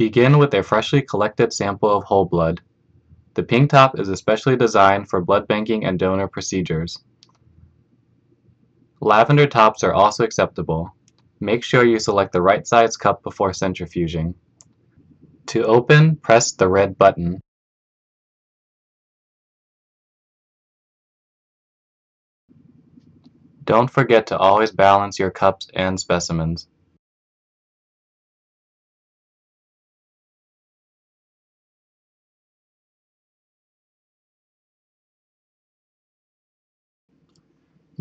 Begin with a freshly collected sample of whole blood. The pink top is especially designed for blood banking and donor procedures. Lavender tops are also acceptable. Make sure you select the right size cup before centrifuging. To open, press the red button. Don't forget to always balance your cups and specimens.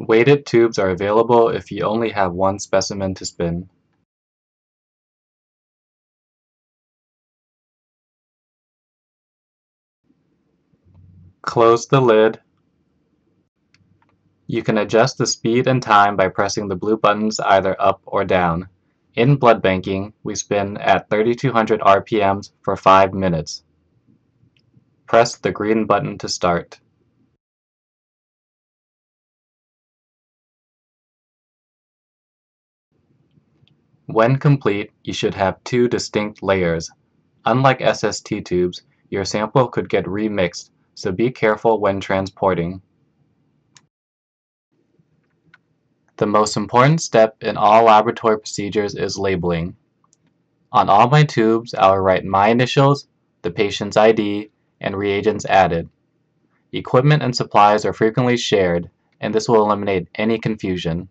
Weighted tubes are available if you only have one specimen to spin. Close the lid. You can adjust the speed and time by pressing the blue buttons either up or down. In blood banking, we spin at 3200 RPMs for 5 minutes. Press the green button to start. When complete, you should have two distinct layers. Unlike SST tubes, your sample could get remixed, so be careful when transporting. The most important step in all laboratory procedures is labeling. On all my tubes, I will write my initials, the patient's ID, and reagents added. Equipment and supplies are frequently shared, and this will eliminate any confusion.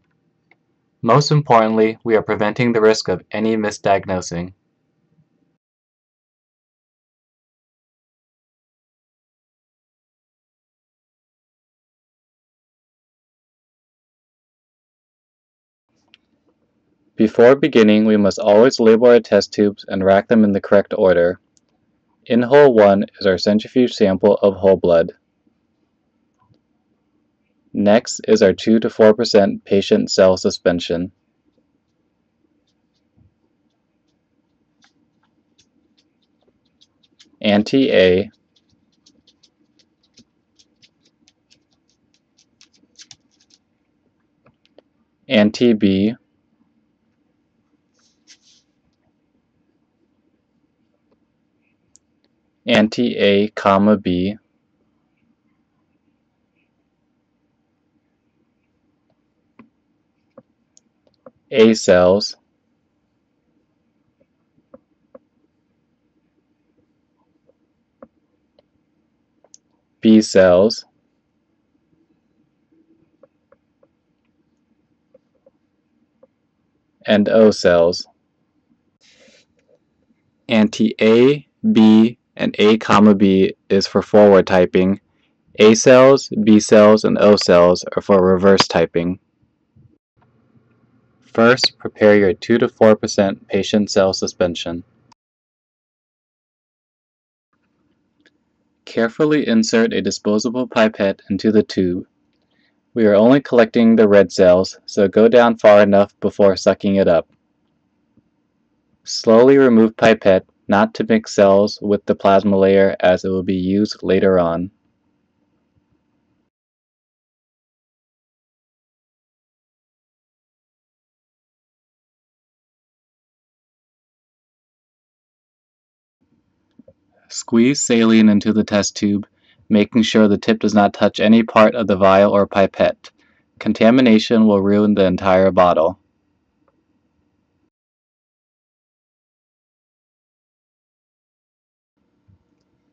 Most importantly, we are preventing the risk of any misdiagnosing. Before beginning, we must always label our test tubes and rack them in the correct order. In hole 1 is our centrifuge sample of whole blood. Next is our 2 to 4% patient cell suspension. Anti-A. Anti-B. Anti-A, comma B A cells B cells and O cells. Anti-A, B, and A, comma B is for forward typing. A cells, B cells, and O cells are for reverse typing. First, prepare your 2 to 4% patient cell suspension. Carefully insert a disposable pipette into the tube. We are only collecting the red cells, so go down far enough before sucking it up. Slowly remove pipette not to mix cells with the plasma layer as it will be used later on. Squeeze saline into the test tube, making sure the tip does not touch any part of the vial or pipette. Contamination will ruin the entire bottle.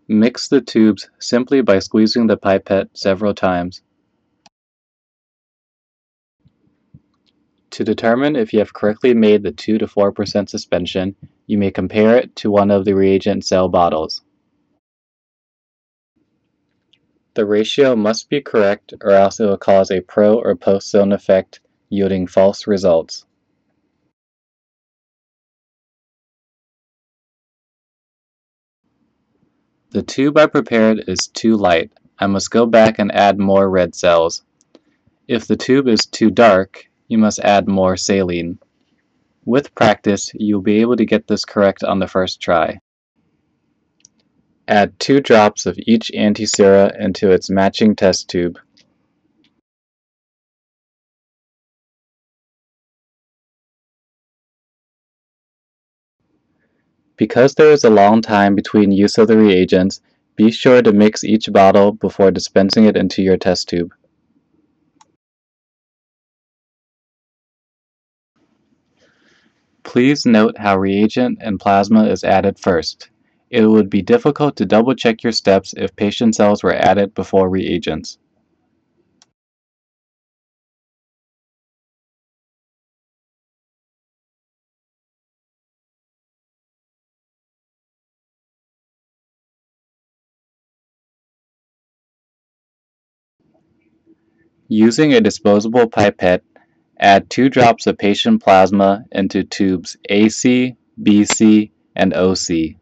Mix the tubes simply by squeezing the pipette several times. To determine if you have correctly made the 2 to 4% suspension, you may compare it to one of the reagent cell bottles. The ratio must be correct or else it will cause a pro or post zone effect yielding false results. The tube I prepared is too light. I must go back and add more red cells. If the tube is too dark, you must add more saline. With practice, you'll be able to get this correct on the first try. Add two drops of each antisera into its matching test tube. Because there is a long time between use of the reagents, be sure to mix each bottle before dispensing it into your test tube. Please note how reagent and plasma is added first. It would be difficult to double check your steps if patient cells were added before reagents. Using a disposable pipette, add 2 drops of patient plasma into tubes AC, BC, and OC.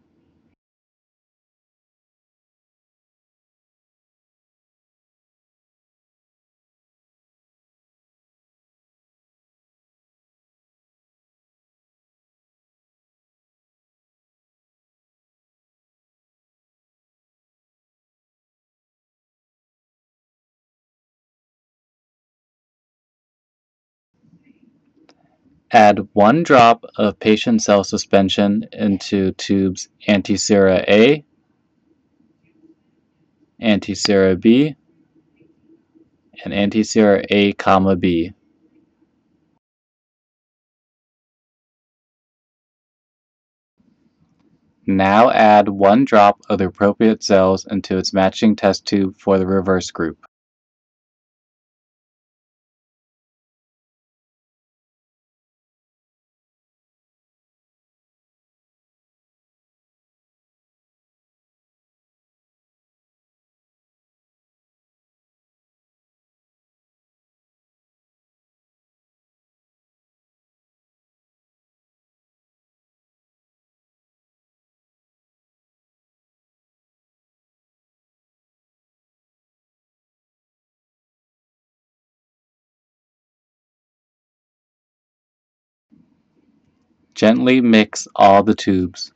Add 1 drop of patient cell suspension into tubes antisera A, antisera B, and antisera A, comma B. Now add 1 drop of the appropriate cells into its matching test tube for the reverse group. Gently mix all the tubes.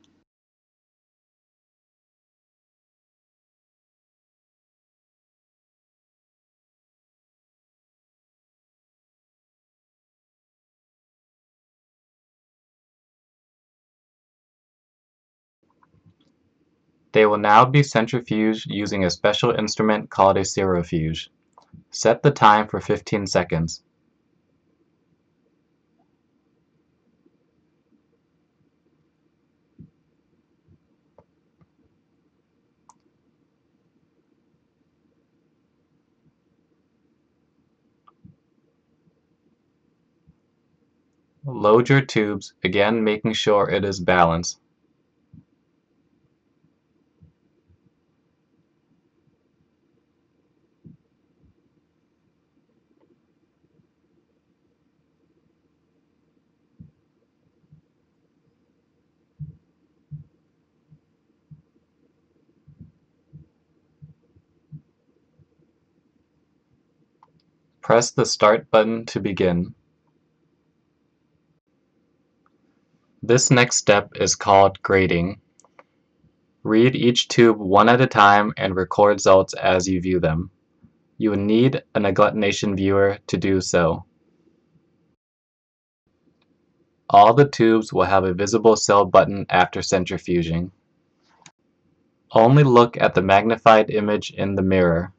They will now be centrifuged using a special instrument called a Serofuge. Set the time for 15 seconds. Load your tubes, again making sure it is balanced. Press the Start button to begin. This next step is called grading. Read each tube one at a time and record results as you view them. You will need an agglutination viewer to do so. All the tubes will have a visible cell button after centrifuging. Only look at the magnified image in the mirror.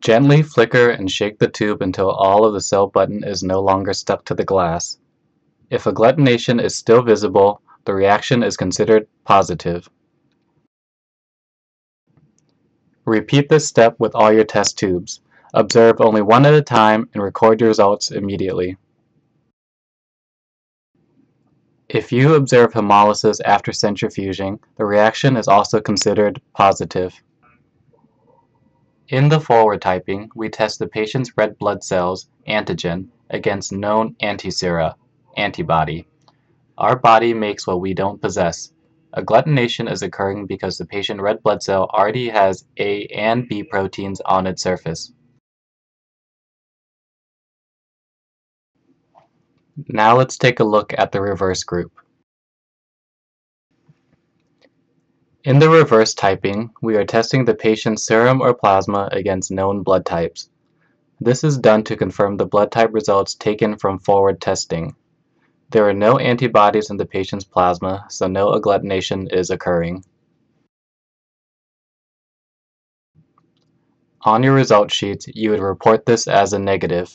Gently flicker and shake the tube until all of the cell button is no longer stuck to the glass. If agglutination is still visible, the reaction is considered positive. Repeat this step with all your test tubes. Observe only one at a time and record your results immediately. If you observe hemolysis after centrifuging, the reaction is also considered positive. In the forward typing, we test the patient's red blood cells, antigen, against known antisera, antibody. Our body makes what we don't possess. Agglutination is occurring because the patient red blood cell already has A and B proteins on its surface. Now let's take a look at the reverse group. In the reverse typing, we are testing the patient's serum or plasma against known blood types. This is done to confirm the blood type results taken from forward testing. There are no antibodies in the patient's plasma, so no agglutination is occurring. On your result sheet, you would report this as a negative.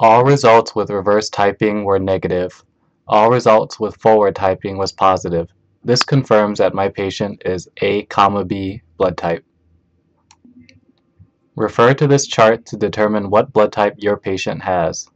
All results with reverse typing were negative. All results with forward typing was positive. This confirms that my patient is A, B blood type. Refer to this chart to determine what blood type your patient has.